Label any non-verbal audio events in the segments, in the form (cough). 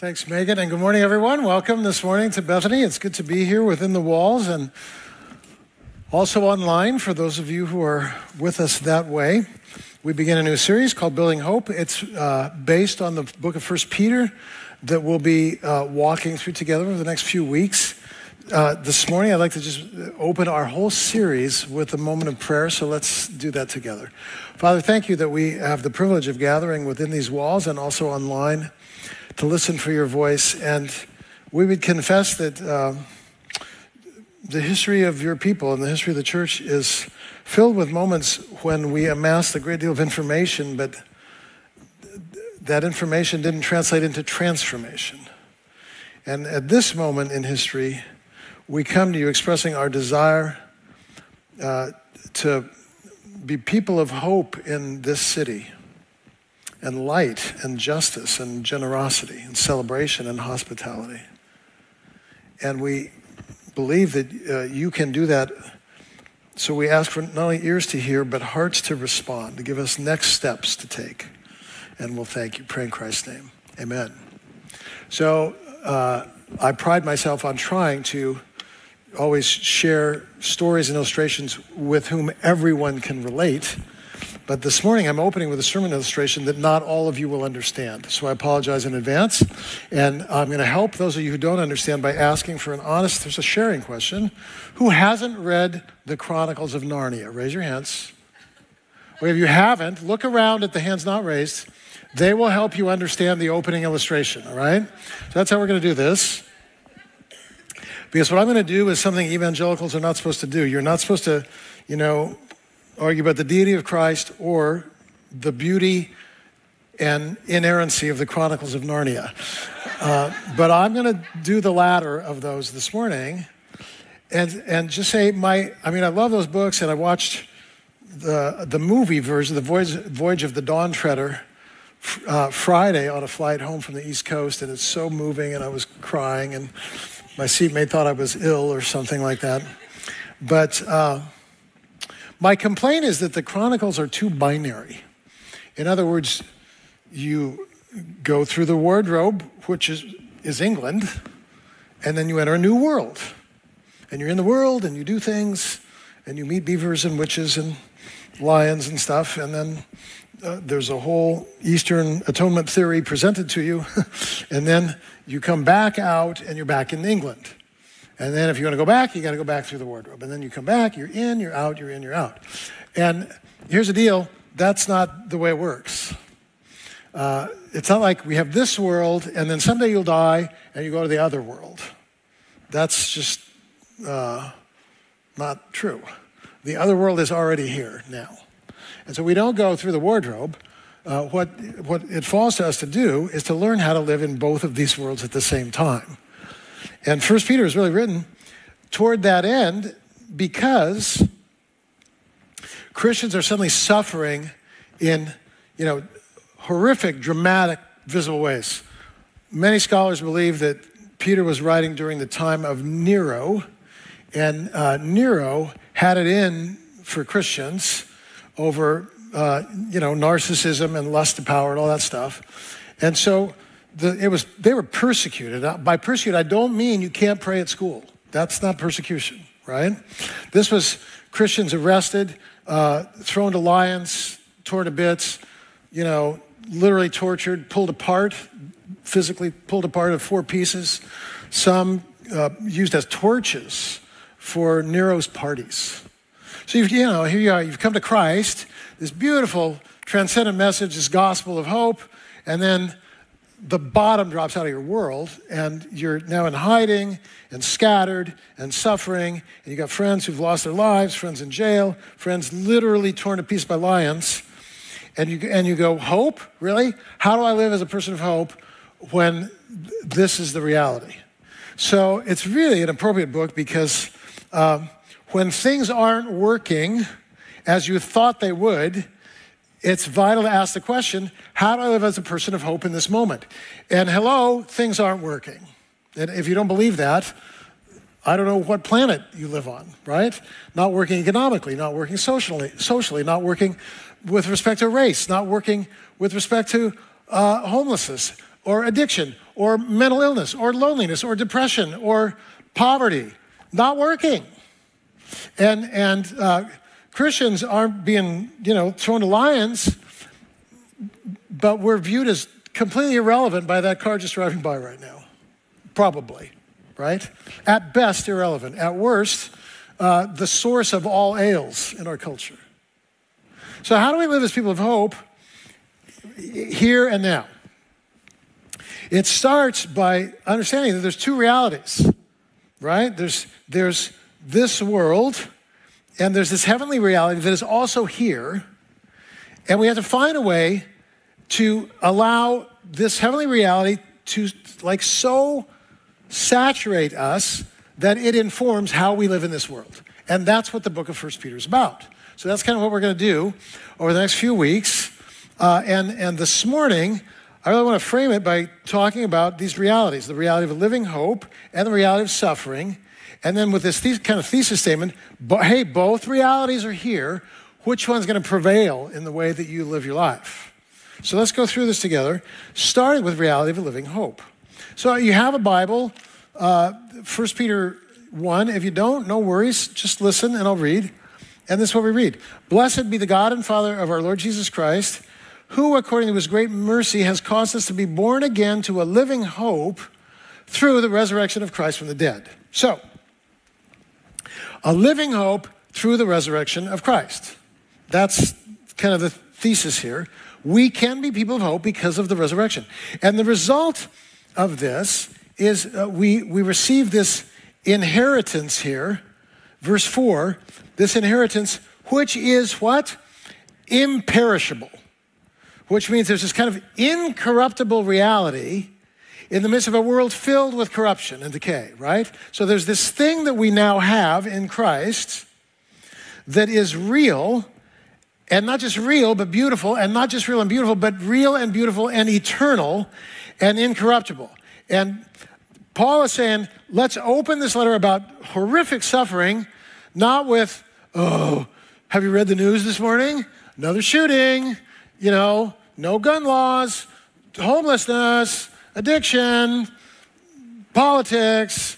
Thanks, Megan, and good morning, everyone. Welcome this morning to Bethany. It's good to be here within the walls and also online for those of you who are with us that way. We begin a new series called Built for Hope. It's uh, based on the book of First Peter that we'll be uh, walking through together over the next few weeks. Uh, this morning, I'd like to just open our whole series with a moment of prayer, so let's do that together. Father, thank you that we have the privilege of gathering within these walls and also online to listen for your voice. And we would confess that uh, the history of your people and the history of the church is filled with moments when we amassed a great deal of information, but that information didn't translate into transformation. And at this moment in history, we come to you expressing our desire uh, to be people of hope in this city and light and justice and generosity and celebration and hospitality. And we believe that uh, you can do that. So we ask for not only ears to hear, but hearts to respond, to give us next steps to take. And we'll thank you. Pray in Christ's name. Amen. So uh, I pride myself on trying to always share stories and illustrations with whom everyone can relate but this morning I'm opening with a sermon illustration that not all of you will understand. So I apologize in advance. And I'm going to help those of you who don't understand by asking for an honest, there's a sharing question. Who hasn't read the Chronicles of Narnia? Raise your hands. Well, if you haven't, look around at the hands not raised. They will help you understand the opening illustration, all right? So that's how we're going to do this. Because what I'm going to do is something evangelicals are not supposed to do. You're not supposed to, you know, argue about the deity of Christ or the beauty and inerrancy of the Chronicles of Narnia. Uh, but I'm going to do the latter of those this morning and, and just say, my, I mean, I love those books and I watched the, the movie version, The Voyage, Voyage of the Dawn Treader, uh, Friday on a flight home from the East Coast, and it's so moving, and I was crying, and my seatmate thought I was ill or something like that. But uh, my complaint is that the Chronicles are too binary. In other words, you go through the wardrobe, which is, is England, and then you enter a new world. And you're in the world and you do things and you meet beavers and witches and lions and stuff. And then uh, there's a whole Eastern atonement theory presented to you. (laughs) and then you come back out and you're back in England. And then if you want to go back, you got to go back through the wardrobe. And then you come back, you're in, you're out, you're in, you're out. And here's the deal that's not the way it works. Uh, it's not like we have this world and then someday you'll die and you go to the other world. That's just uh, not true. The other world is already here now. And so we don't go through the wardrobe. Uh, what, what it falls to us to do is to learn how to live in both of these worlds at the same time. And First Peter is really written toward that end because Christians are suddenly suffering in, you know, horrific, dramatic, visible ways. Many scholars believe that Peter was writing during the time of Nero, and uh, Nero had it in for Christians over, uh, you know, narcissism and lust of power and all that stuff. And so the, it was, they were persecuted. By persecuted, I don't mean you can't pray at school. That's not persecution, right? This was Christians arrested, uh, thrown to lions, torn to bits, you know, literally tortured, pulled apart, physically pulled apart of four pieces. Some uh, used as torches for Nero's parties. So, you know, here you are, you've come to Christ, this beautiful transcendent message, this gospel of hope, and then the bottom drops out of your world and you're now in hiding and scattered and suffering and you've got friends who've lost their lives friends in jail friends literally torn to pieces by lions and you, and you go hope? Really? How do i live as a person of hope when this is the reality? So it's really an appropriate book because um, when things aren't working as you thought they would it's vital to ask the question how do I live as a person of hope in this moment? And hello, things aren't working. And if you don't believe that, I don't know what planet you live on, right? Not working economically, not working socially, socially, not working with respect to race, not working with respect to uh, homelessness, or addiction or mental illness or loneliness or depression or poverty. Not working. And, and uh, Christians aren't being, you know, thrown to lions, but we're viewed as completely irrelevant by that car just driving by right now. Probably, right? At best, irrelevant. At worst, uh, the source of all ails in our culture. So, how do we live as people of hope here and now? It starts by understanding that there's two realities, right? There's, there's this world, and there's this heavenly reality that is also here. And we have to find a way to allow this heavenly reality to, like, so saturate us that it informs how we live in this world. And that's what the book of First Peter is about. So that's kind of what we're going to do over the next few weeks. Uh, and, and this morning, I really want to frame it by talking about these realities the reality of living hope and the reality of suffering. And then with this kind of thesis statement, but, hey, both realities are here. Which one's going to prevail in the way that you live your life? So let's go through this together, starting with reality of a living hope. So you have a Bible, uh, 1 Peter 1. If you don't, no worries. Just listen and I'll read. And this is what we read Blessed be the God and Father of our Lord Jesus Christ, who, according to his great mercy, has caused us to be born again to a living hope through the resurrection of Christ from the dead. So, a living hope through the resurrection of Christ. That's kind of the thesis here. We can be people of hope because of the resurrection. And the result of this is uh, we, we receive this inheritance here. Verse 4 this inheritance, which is what? Imperishable, which means there's this kind of incorruptible reality in the midst of a world filled with corruption and decay, right? So there's this thing that we now have in Christ that is real, and not just real, but beautiful, and not just real and beautiful, but real and beautiful and eternal and incorruptible. And Paul is saying, let's open this letter about horrific suffering, not with, oh, have you read the news this morning? Another shooting, you know, no gun laws, homelessness, addiction, politics.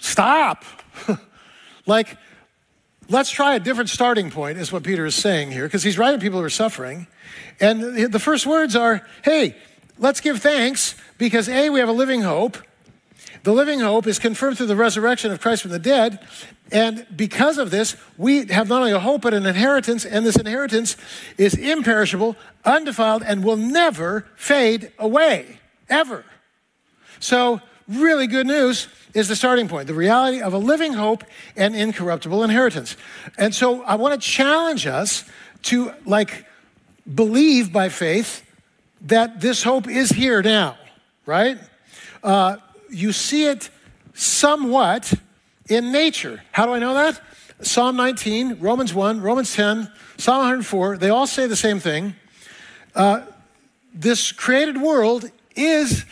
Stop. (laughs) like, let's try a different starting point, is what Peter is saying here, because he's writing people who are suffering. And the first words are hey, let's give thanks because A, we have a living hope. The living hope is confirmed through the resurrection of Christ from the dead. And because of this, we have not only a hope, but an inheritance. And this inheritance is imperishable, undefiled, and will never fade away ever. So, really good news is the starting point the reality of a living hope and incorruptible inheritance. And so, I want to challenge us to, like, believe by faith that this hope is here now, right? Uh, you see it somewhat in nature. How do I know that? Psalm 19, Romans 1, Romans 10, Psalm 104, they all say the same thing. Uh, this created world is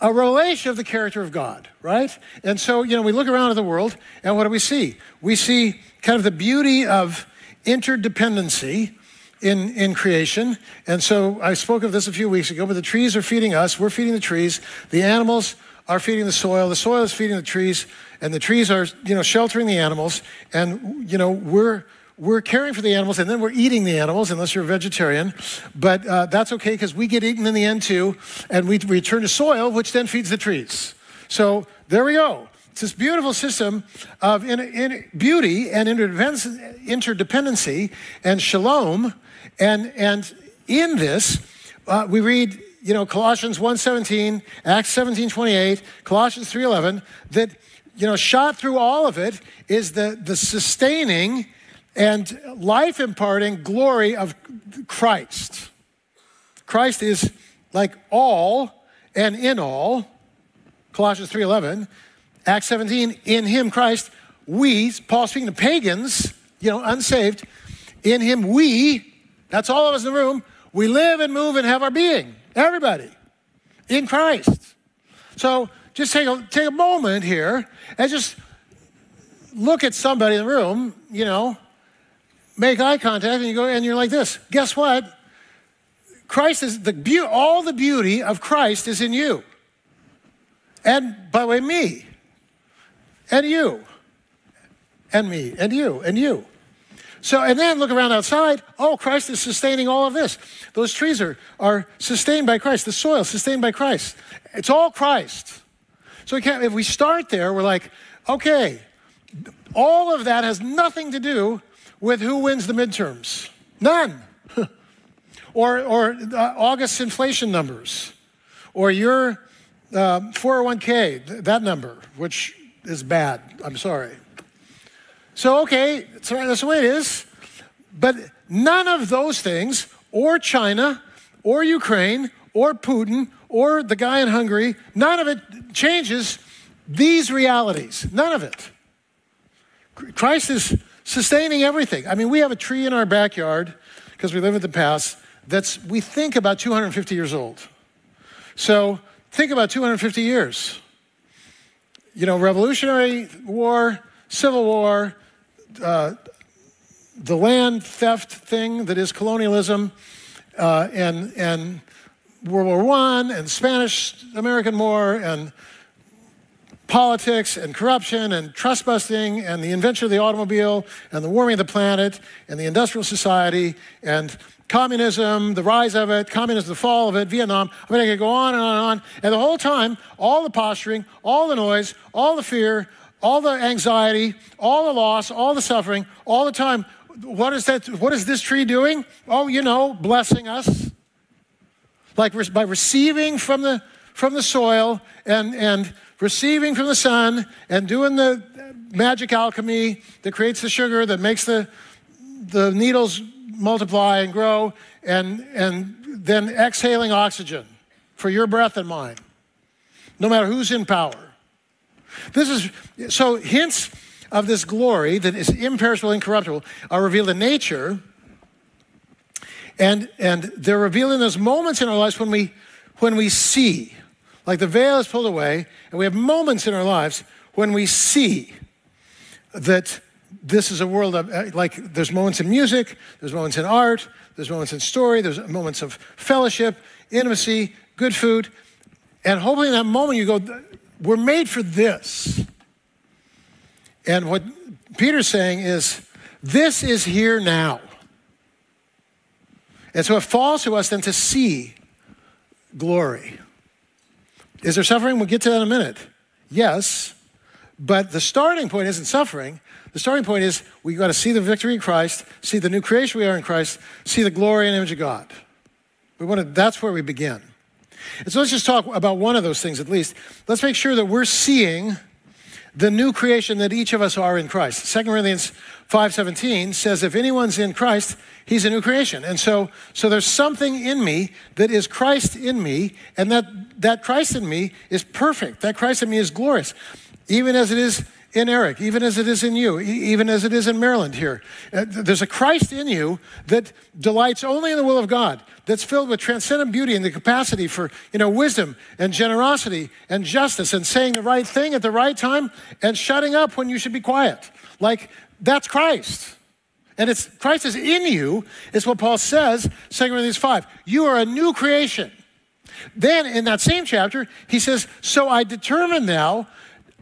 a relation of the character of God, right? And so, you know, we look around at the world and what do we see? We see kind of the beauty of interdependency in, in creation. And so I spoke of this a few weeks ago, but the trees are feeding us, we're feeding the trees, the animals are feeding the soil, the soil is feeding the trees, and the trees are, you know, sheltering the animals, and you know, we're we're caring for the animals and then we're eating the animals, unless you're a vegetarian. But uh, that's okay because we get eaten in the end too, and we return to soil, which then feeds the trees. So there we go. It's this beautiful system of in, in beauty and interdependency and shalom. And, and in this, uh, we read, you know, Colossians 1.17, Acts 17.28, Colossians 3.11, that, you know, shot through all of it is the, the sustaining and life imparting glory of Christ. Christ is like all and in all. Colossians 3:11, Acts 17, in him Christ we, Paul speaking to pagans, you know, unsaved, in him we, that's all of us in the room, we live and move and have our being. Everybody in Christ. So just take a, take a moment here and just look at somebody in the room, you know, make eye contact and you go and you're like this. Guess what? Christ is the be- all the beauty of Christ is in you. And by the way, me, and you, and me, and you, and you. So, and then look around outside. Oh, Christ is sustaining all of this. Those trees are, are sustained by Christ. The soil sustained by Christ. It's all Christ. So we can't, if we start there, we're like, okay, all of that has nothing to do with who wins the midterms. None. (laughs) or or uh, August inflation numbers, or your uh, 401k, that number, which is bad. I'm sorry. So, okay, that's the way it is. But none of those things, or China, or Ukraine, or Putin, or the guy in Hungary, none of it changes these realities. None of it. Christ is sustaining everything. I mean, we have a tree in our backyard because we live in the past that's, we think about 250 years old. So think about 250 years. You know, Revolutionary War, Civil War, uh, the land theft thing that is colonialism, uh, and, and World War I, and Spanish American War, and politics and corruption and trust busting and the invention of the automobile and the warming of the planet and the industrial society and communism, the rise of it, communism, the fall of it, Vietnam. I mean, I could go on and on and on. And the whole time, all the posturing, all the noise, all the fear, all the anxiety, all the loss, all the suffering, all the time. What is that? What is this tree doing? Oh, you know, blessing us. Like by receiving from the from the soil and and receiving from the sun and doing the magic alchemy that creates the sugar that makes the the needles multiply and grow, and, and then exhaling oxygen for your breath and mine, no matter who's in power. This is so hints of this glory that is imperishable, incorruptible, are revealed in nature. And, and they're revealed in those moments in our lives when we, when we see, like the veil is pulled away, and we have moments in our lives when we see that this is a world of, uh, like, there's moments in music, there's moments in art, there's moments in story, there's moments of fellowship, intimacy, good food. And hopefully in that moment you go, we're made for this. And what Peter's saying is, this is here now. And so it falls to us then to see glory. Is there suffering? We'll get to that in a minute. Yes, but the starting point isn't suffering. The starting point is we got to see the victory in Christ, see the new creation we are in Christ, see the glory and image of God. We want to, that's where we begin. And so let's just talk about one of those things at least. Let's make sure that we're seeing the new creation that each of us are in Christ. 2 Corinthians 5:17 says if anyone's in Christ, he's a new creation. And so so there's something in me that is Christ in me and that that Christ in me is perfect. That Christ in me is glorious. Even as it is in Eric, even as it is in you, even as it is in Marilyn here. Uh, there's a Christ in you that delights only in the will of God, that's filled with transcendent beauty and the capacity for, you know, wisdom and generosity and justice and saying the right thing at the right time and shutting up when you should be quiet. Like that's Christ. And it's Christ is in you, is what Paul says, 2 Corinthians 5. You are a new creation. Then in that same chapter, he says, So I determine now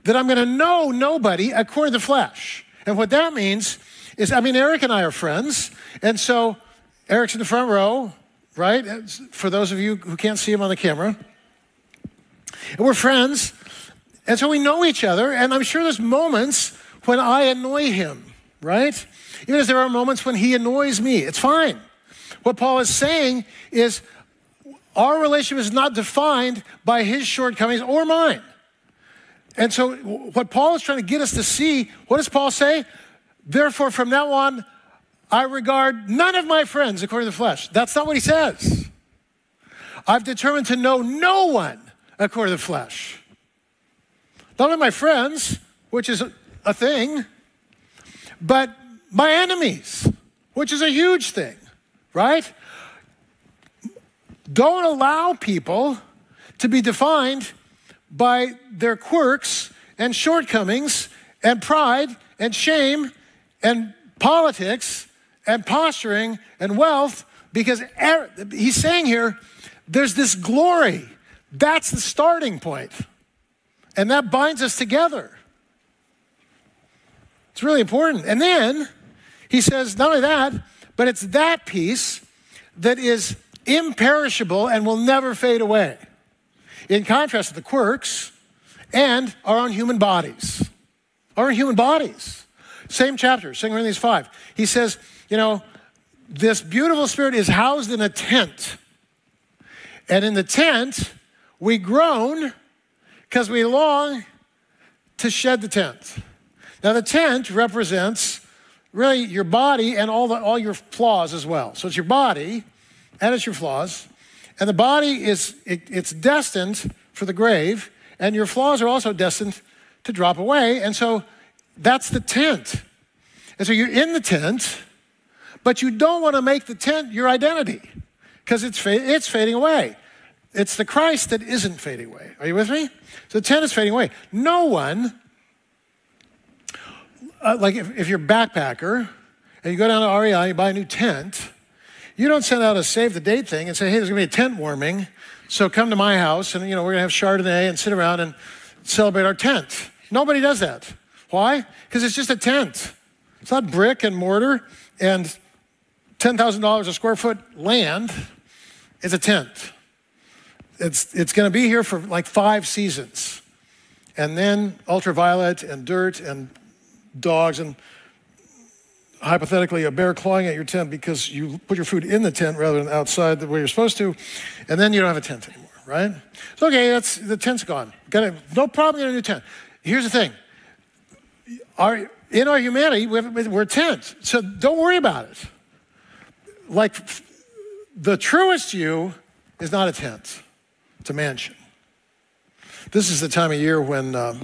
that I'm going to know nobody according to the flesh. And what that means is, I mean, Eric and I are friends. And so Eric's in the front row, right? For those of you who can't see him on the camera. And we're friends. And so we know each other. And I'm sure there's moments when I annoy him, right? Even as there are moments when he annoys me. It's fine. What Paul is saying is our relationship is not defined by his shortcomings or mine. And so, what Paul is trying to get us to see, what does Paul say? Therefore, from now on, I regard none of my friends according to the flesh. That's not what he says. I've determined to know no one according to the flesh. Not only my friends, which is a thing, but my enemies, which is a huge thing, right? Don't allow people to be defined by their quirks and shortcomings and pride and shame and politics and posturing and wealth because er, he's saying here, there's this glory. That's the starting point. And that binds us together. It's really important. And then he says, not only that, but it's that piece that is imperishable and will never fade away. In contrast to the quirks and our own human bodies. Our own human bodies. Same chapter, 2 Corinthians 5. He says, you know, this beautiful spirit is housed in a tent. And in the tent, we groan because we long to shed the tent. Now, the tent represents really your body and all, the, all your flaws as well. So it's your body and it's your flaws. And the body is it, it's destined for the grave, and your flaws are also destined to drop away. And so that's the tent. And so you're in the tent, but you don't want to make the tent your identity because it's, fa- it's fading away. It's the Christ that isn't fading away. Are you with me? So the tent is fading away. No one, uh, like if, if you're a backpacker and you go down to REI, and you buy a new tent, you don't send out a save the date thing and say, hey, there's going to be a tent warming, so come to my house and, you know, we're going to have Chardonnay and sit around and celebrate our tent. Nobody does that. Why? Because it's just a tent. It's not brick and mortar and $10,000 a square foot land. It's a tent. It's, it's going to be here for like five seasons. And then ultraviolet and dirt and dogs and hypothetically a bear clawing at your tent because you put your food in the tent rather than outside the way you're supposed to, and then you don't have a tent anymore, right? So okay, that's the tent's gone. Got a, no problem getting a new tent. Here's the thing: our, in our humanity, we're a tent, so don't worry about it. Like the truest you is not a tent; it's a mansion. This is the time of year when. Um,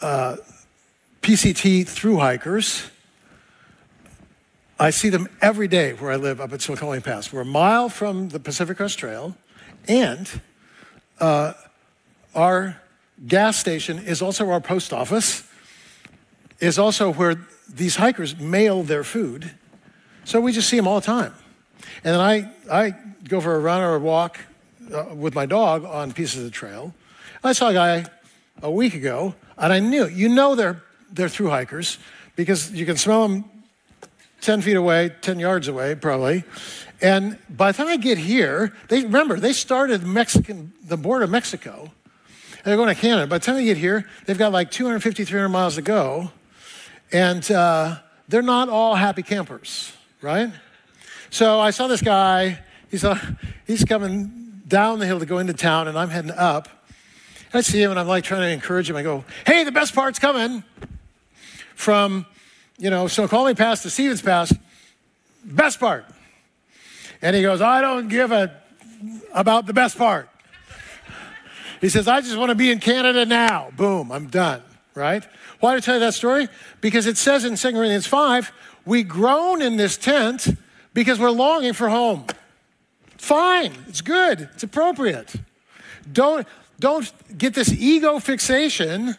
uh, PCT through hikers. I see them every day where I live up at Snoqualmie Pass. We're a mile from the Pacific Crest Trail, and uh, our gas station is also our post office, is also where these hikers mail their food. So we just see them all the time. And then I, I go for a run or a walk uh, with my dog on pieces of the trail. I saw a guy a week ago, and I knew, you know, they're they're through hikers because you can smell them 10 feet away, 10 yards away, probably. And by the time I get here, they remember they started Mexican, the border of Mexico, they're going to Canada. By the time they get here, they've got like 250, 300 miles to go, and uh, they're not all happy campers, right? So I saw this guy. He's, uh, he's coming down the hill to go into town, and I'm heading up. I see him, and I'm like trying to encourage him. I go, "Hey, the best part's coming." From, you know, Snoqualmie Pass to Stevens Pass, best part. And he goes, I don't give a about the best part. He says, I just want to be in Canada now. Boom, I'm done, right? Why did I tell you that story? Because it says in 2 Corinthians 5, we groan in this tent because we're longing for home. Fine, it's good, it's appropriate. Don't, don't get this ego fixation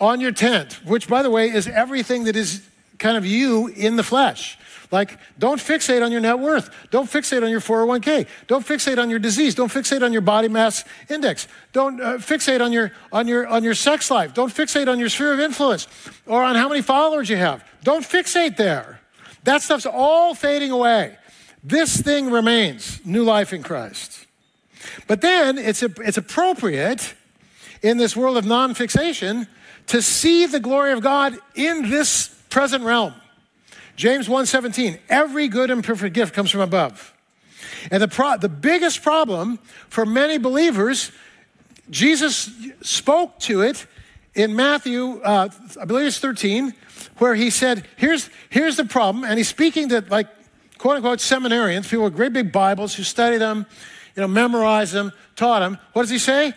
on your tent, which, by the way, is everything that is kind of you in the flesh. Like, don't fixate on your net worth. Don't fixate on your 401k. Don't fixate on your disease. Don't fixate on your body mass index. Don't uh, fixate on your, on, your, on your sex life. Don't fixate on your sphere of influence or on how many followers you have. Don't fixate there. That stuff's all fading away. This thing remains new life in Christ. But then it's, a, it's appropriate in this world of non fixation to see the glory of God in this present realm. James 1:17, every good and perfect gift comes from above. And the, pro- the biggest problem for many believers, Jesus spoke to it in Matthew, uh, I believe it's 13, where he said, here's, here's the problem. And he's speaking to like, quote unquote, seminarians, people with great big Bibles who study them, you know, memorize them, taught them. What does he say?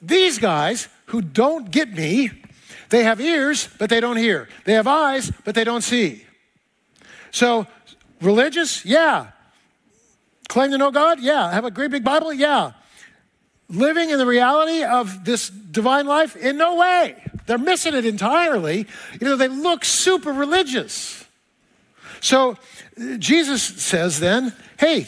These guys who don't get me they have ears, but they don't hear. They have eyes, but they don't see. So, religious? Yeah. Claim to know God? Yeah. Have a great big Bible? Yeah. Living in the reality of this divine life? In no way. They're missing it entirely, You know, they look super religious. So Jesus says then, hey,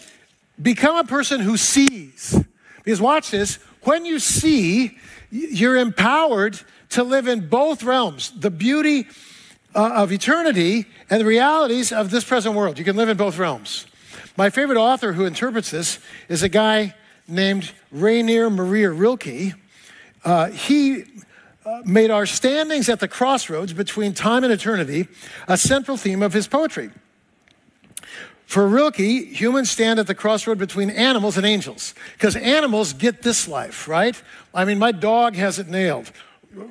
become a person who sees. Because watch this, when you see, you're empowered to live in both realms the beauty uh, of eternity and the realities of this present world. You can live in both realms. My favorite author who interprets this is a guy named Rainer Maria Rilke. Uh, he uh, made our standings at the crossroads between time and eternity a central theme of his poetry. For Rilke, humans stand at the crossroad between animals and angels because animals get this life, right? I mean, my dog has it nailed.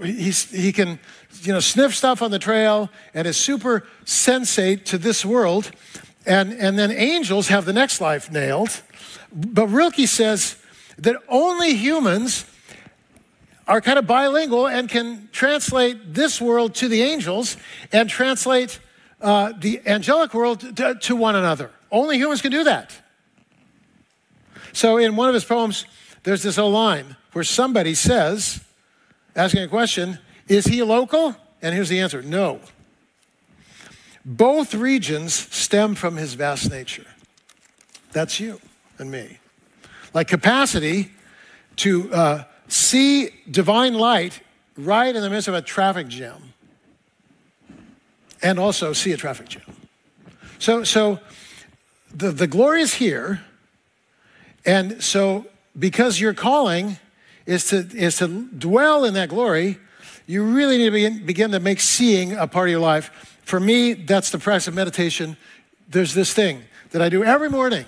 He's, he can, you know, sniff stuff on the trail and is super sensate to this world. And, and then angels have the next life nailed. But Rilke says that only humans are kind of bilingual and can translate this world to the angels and translate uh, the angelic world to, to one another. Only humans can do that. So in one of his poems, there's this old line where somebody says, asking a question, is he local? And here's the answer no. Both regions stem from his vast nature. That's you and me. Like capacity to uh, see divine light right in the midst of a traffic jam and also see a traffic jam. So, so the, the glory is here. And so, because your calling is to, is to dwell in that glory, you really need to begin, begin to make seeing a part of your life. For me, that's the practice of meditation. There's this thing that I do every morning.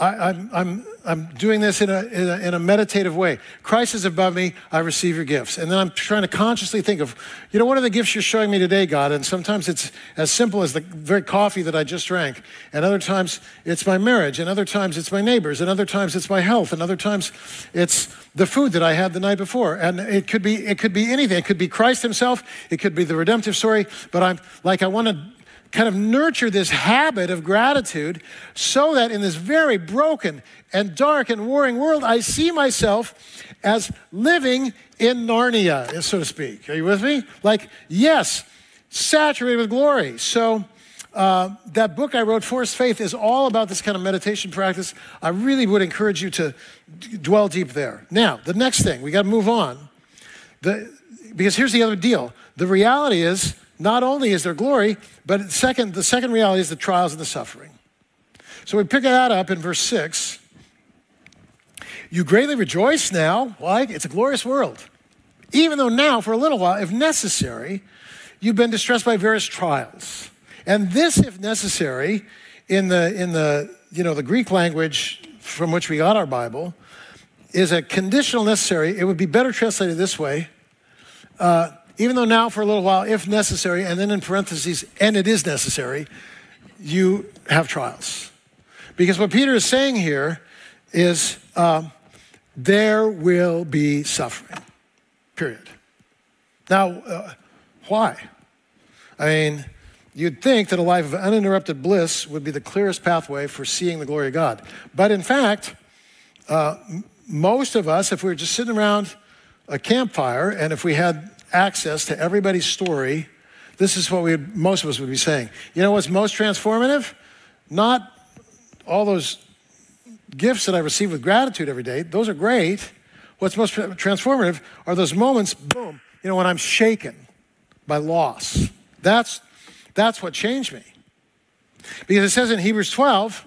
I, am I'm, I'm, I'm doing this in a, in, a, in a meditative way. Christ is above me, I receive your gifts. And then I'm trying to consciously think of, you know, what are the gifts you're showing me today, God? And sometimes it's as simple as the very coffee that I just drank. And other times it's my marriage. And other times it's my neighbors. And other times it's my health. And other times it's the food that I had the night before. And it could be, it could be anything. It could be Christ himself. It could be the redemptive story. But I'm like, I want to kind of nurture this habit of gratitude so that in this very broken and dark and warring world, I see myself as living in Narnia, so to speak. Are you with me? Like, yes, saturated with glory. So, uh, that book I wrote, Forced Faith, is all about this kind of meditation practice. I really would encourage you to dwell deep there. Now, the next thing, we got to move on. The, because here's the other deal the reality is, not only is there glory, but second, the second reality is the trials and the suffering. So we pick that up in verse 6. You greatly rejoice now. Why? It's a glorious world. Even though now, for a little while, if necessary, you've been distressed by various trials. And this, if necessary, in the, in the, you know, the Greek language from which we got our Bible, is a conditional necessary. It would be better translated this way. Uh, even though now for a little while, if necessary, and then in parentheses, and it is necessary, you have trials. Because what Peter is saying here is um, there will be suffering, period. Now, uh, why? I mean, you'd think that a life of uninterrupted bliss would be the clearest pathway for seeing the glory of God. But in fact, uh, most of us, if we were just sitting around a campfire and if we had access to everybody's story, this is what we most of us would be saying. You know what's most transformative? Not all those gifts that I receive with gratitude every day. Those are great. What's most transformative are those moments, boom, you know, when I'm shaken by loss. That's, that's what changed me. Because it says in Hebrews 12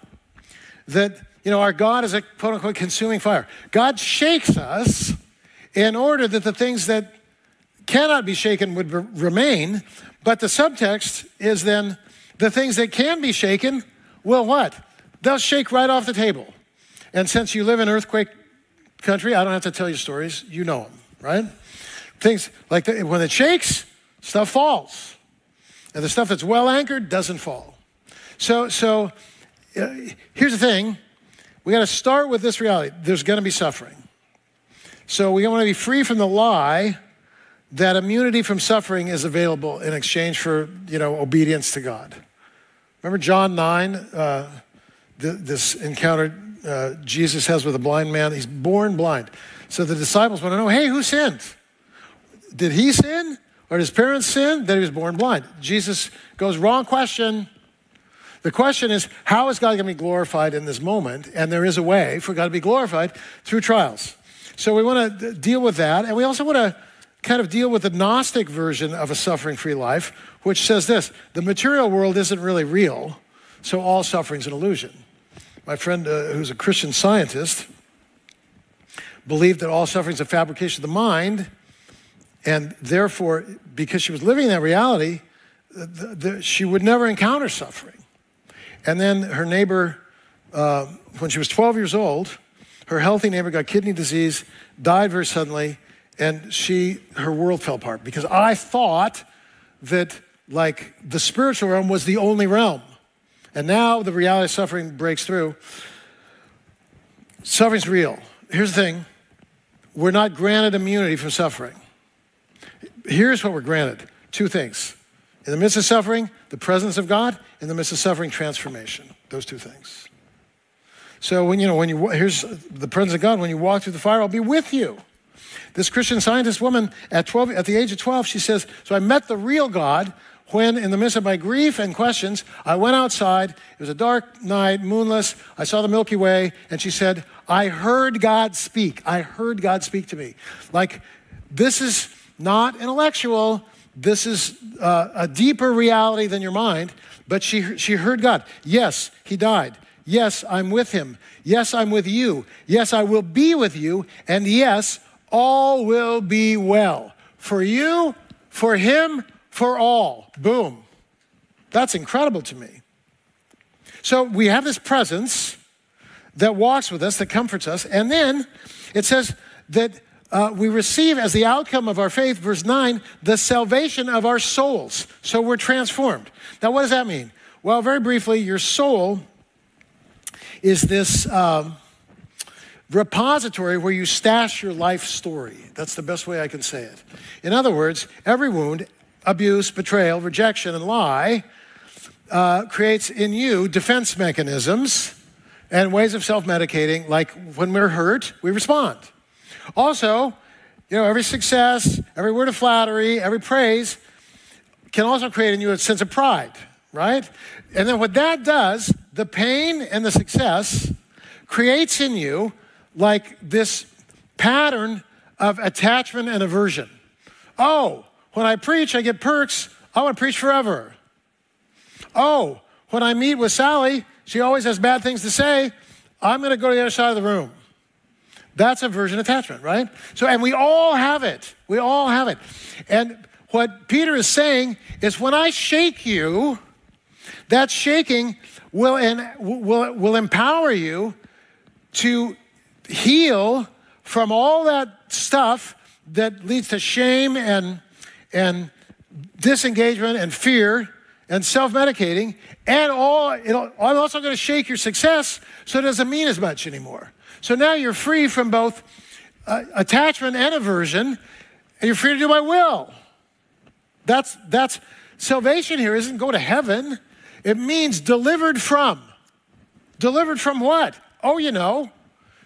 that, you know, our God is a quote unquote consuming fire. God shakes us in order that the things that cannot be shaken would remain, but the subtext is then the things that can be shaken will what? They'll shake right off the table. And since you live in earthquake country, I don't have to tell you stories. You know them, right? Things like the, when it shakes, stuff falls. And the stuff that's well anchored doesn't fall. So, so uh, here's the thing we got to start with this reality there's going to be suffering. So we want to be free from the lie that immunity from suffering is available in exchange for you know obedience to God. Remember John nine, uh, th- this encounter uh, Jesus has with a blind man. He's born blind. So the disciples want to know, hey, who sinned? Did he sin or did his parents sin that he was born blind? Jesus goes, wrong question. The question is, how is God going to be glorified in this moment? And there is a way for God to be glorified through trials. So we want to deal with that. And we also want to kind of deal with the Gnostic version of a suffering free life, which says this the material world isn't really real, so all suffering is an illusion. My friend, uh, who's a Christian scientist, believed that all suffering is a fabrication of the mind, and therefore, because she was living in that reality, the, the, she would never encounter suffering. And then her neighbor, uh, when she was 12 years old, her healthy neighbor got kidney disease, died very suddenly, and she, her world fell apart because I thought that like the spiritual realm was the only realm. And now the reality of suffering breaks through. Suffering's real. Here's the thing we're not granted immunity from suffering. Here's what we're granted two things. In the midst of suffering, the presence of God. In the midst of suffering, transformation. Those two things. So when you know when you here's the presence of God. When you walk through the fire, I'll be with you. This Christian scientist woman at 12, at the age of 12, she says, "So I met the real God when, in the midst of my grief and questions, I went outside. It was a dark night, moonless. I saw the Milky Way, and she said, I heard God speak. I heard God speak to me. Like, this is not intellectual. This is uh, a deeper reality than your mind. But she, she heard God. Yes, he died. Yes, I'm with him. Yes, I'm with you. Yes, I will be with you. And yes, all will be well. For you, for him, for all. Boom. That's incredible to me. So we have this presence that walks with us, that comforts us. And then it says that uh, we receive as the outcome of our faith, verse 9, the salvation of our souls. So we're transformed. Now, what does that mean? Well, very briefly, your soul is this um, repository where you stash your life story. That's the best way I can say it. In other words, every wound, abuse, betrayal, rejection, and lie uh, creates in you defense mechanisms and ways of self medicating. Like when we're hurt, we respond. Also, you know, every success, every word of flattery, every praise can also create in you a sense of pride, right? And then what that does, the pain and the success creates in you like this pattern of attachment and aversion. Oh, when I preach, I get perks. I want to preach forever. Oh, when I meet with Sally, she always has bad things to say. I'm going to go to the other side of the room. That's aversion attachment, right? So, and we all have it. We all have it. And what Peter is saying is when I shake you, that shaking will, will, will empower you to heal from all that stuff that leads to shame and and disengagement and fear and self medicating. And all, I'm also going to shake your success so it doesn't mean as much anymore. So now you're free from both uh, attachment and aversion, and you're free to do my will. That's, that's salvation here isn't go to heaven, it means delivered from. Delivered from what? Oh, you know,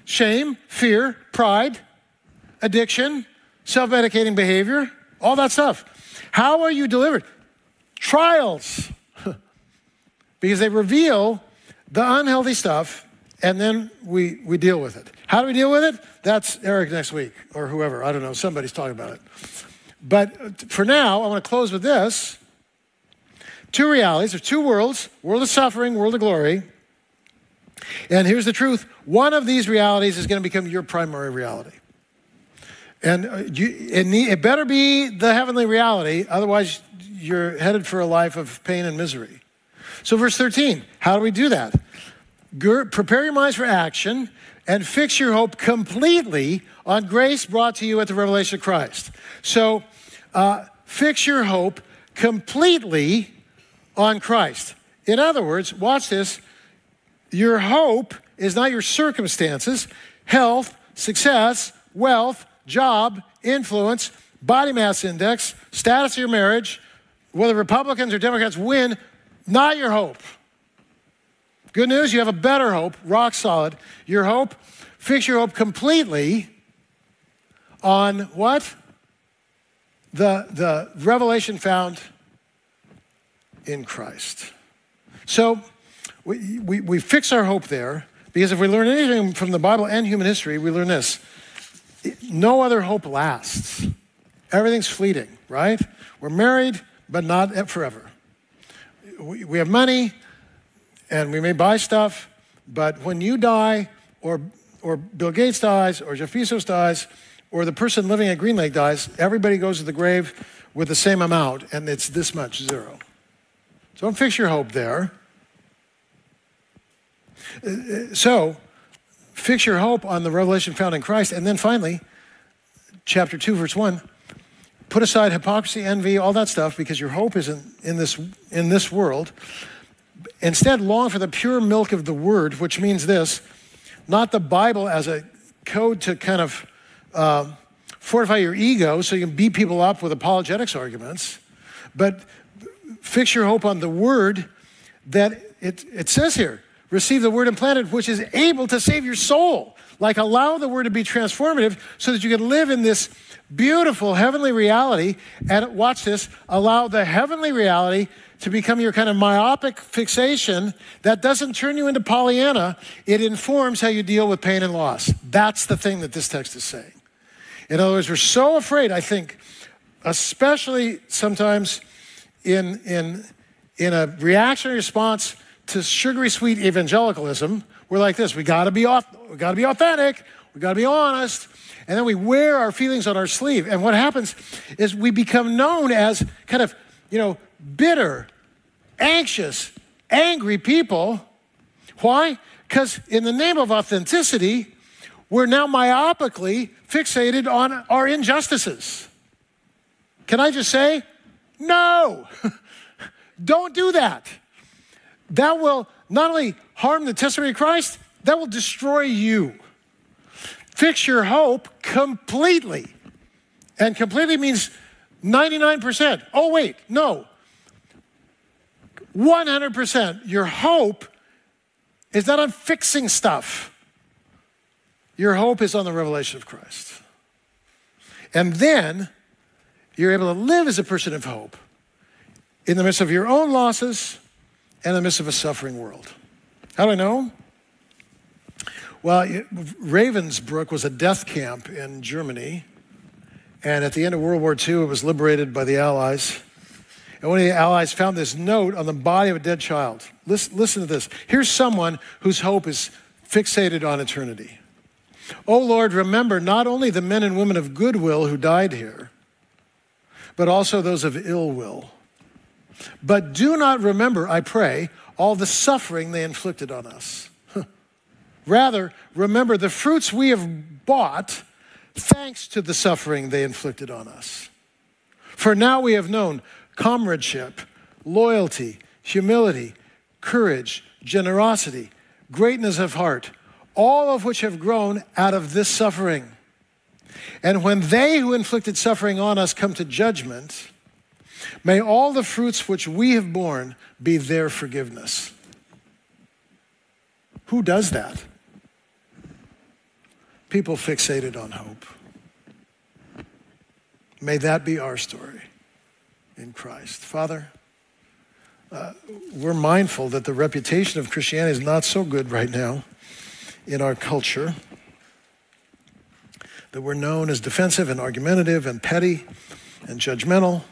shame, fear, pride, addiction, self medicating behavior all that stuff. How are you delivered? Trials. (laughs) because they reveal the unhealthy stuff and then we, we deal with it. How do we deal with it? That's Eric next week or whoever. I don't know. Somebody's talking about it. But uh, for now, I want to close with this two realities, or two worlds world of suffering, world of glory. And here's the truth one of these realities is going to become your primary reality. And uh, you, it, need, it better be the heavenly reality, otherwise, you're headed for a life of pain and misery. So, verse 13, how do we do that? Prepare your minds for action and fix your hope completely on grace brought to you at the revelation of Christ. So, uh, fix your hope completely on Christ. In other words, watch this your hope is not your circumstances, health, success, wealth, job, influence, body mass index, status of your marriage, whether Republicans or Democrats win, not your hope. Good news, you have a better hope, rock solid. Your hope, fix your hope completely on what? The, the revelation found in Christ. So we, we, fix our hope there because if we learn anything from the Bible and human history, we learn this no other hope lasts. Everything's fleeting, right? We're married, but not forever. We have money and we may buy stuff, but when you die, or, or Bill Gates dies, or Jeff Bezos dies, or the person living at Green Lake dies, everybody goes to the grave with the same amount, and it's this much zero. So don't fix your hope there. So, fix your hope on the revelation found in Christ. And then finally, chapter 2, verse 1 put aside hypocrisy, envy, all that stuff, because your hope isn't in this, in this world. Instead, long for the pure milk of the word, which means this not the Bible as a code to kind of uh, fortify your ego so you can beat people up with apologetics arguments, but fix your hope on the word that it, it says here receive the word implanted, which is able to save your soul. Like, allow the word to be transformative so that you can live in this beautiful heavenly reality. And watch this allow the heavenly reality to become your kind of myopic fixation that doesn't turn you into Pollyanna. It informs how you deal with pain and loss. That's the thing that this text is saying. In other words, we're so afraid, I think, especially sometimes in, in, in a reactionary response to sugary sweet evangelicalism, we're like this we gotta be off, we gotta be authentic, we gotta be honest. And then we wear our feelings on our sleeve. And what happens is we become known as kind of, you know, bitter, anxious, angry people. Why? Because in the name of authenticity, we're now myopically fixated on our injustices. Can I just say, no, (laughs) don't do that. That will not only harm the testimony of Christ, that will destroy you. Fix your hope completely. And completely means 99%. Oh, wait, no. 100%. Your hope is not on fixing stuff, your hope is on the revelation of Christ. And then you're able to live as a person of hope in the midst of your own losses in the midst of a suffering world. How do I know? Well, Ravensbrück was a death camp in Germany. And at the end of World War II, it was liberated by the Allies. And one of the Allies found this note on the body of a dead child. Listen, listen to this. Here's someone whose hope is fixated on eternity. Oh Lord, remember not only the men and women of goodwill who died here, but also those of ill will. But do not remember, I pray, all the suffering they inflicted on us. (laughs) Rather, remember the fruits we have bought thanks to the suffering they inflicted on us. For now we have known comradeship, loyalty, humility, courage, generosity, greatness of heart, all of which have grown out of this suffering. And when they who inflicted suffering on us come to judgment, may all the fruits which we have borne be their forgiveness. Who does that? People fixated on hope. May that be our story in Christ. Father, uh, we're mindful that the reputation of Christianity is not so good right now in our culture, that we're known as defensive and argumentative and petty and judgmental.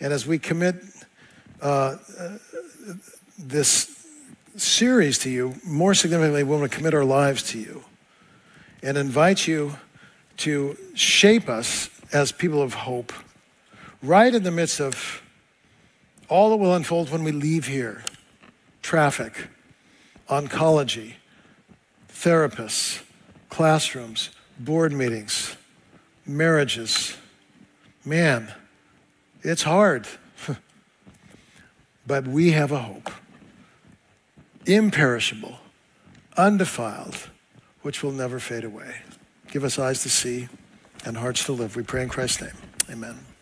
And as we commit uh, this series to you, more significantly, we want to commit our lives to you and invite you to shape us as people of hope right in the midst of all that will unfold when we leave here traffic, oncology, therapists, classrooms, board meetings, marriages. Man, it's hard. (laughs) but we have a hope, imperishable, undefiled, which will never fade away. Give us eyes to see and hearts to live. We pray in Christ's name. Amen.